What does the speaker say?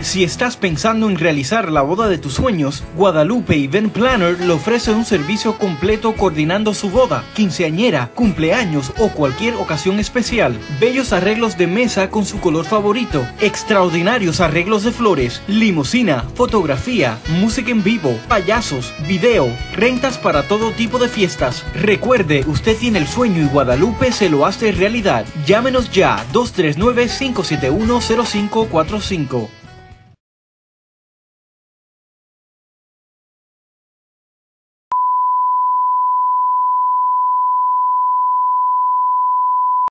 Si estás pensando en realizar la boda de tus sueños, Guadalupe Event Planner le ofrece un servicio completo coordinando su boda, quinceañera, cumpleaños o cualquier ocasión especial. Bellos arreglos de mesa con su color favorito, extraordinarios arreglos de flores, limusina, fotografía, música en vivo, payasos, video, rentas para todo tipo de fiestas. Recuerde, usted tiene el sueño y Guadalupe se lo hace realidad. Llámenos ya 239 571 0545.